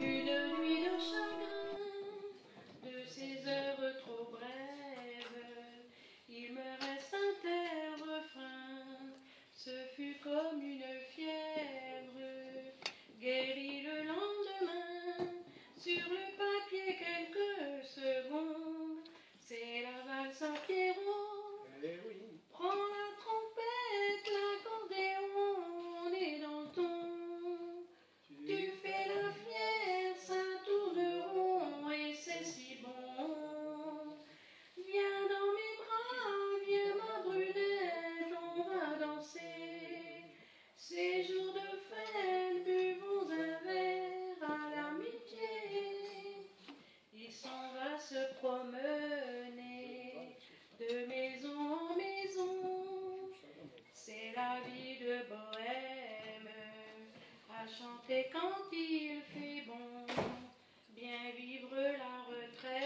Une nuit de chagrin, de ces heures trop brèves, il me reste un tel refrain, ce fut comme jours de fête, buvons un verre à l'amitié. Il s'en va se promener de maison en maison. C'est la vie de bohème, à chanter quand il fait bon, bien vivre la retraite.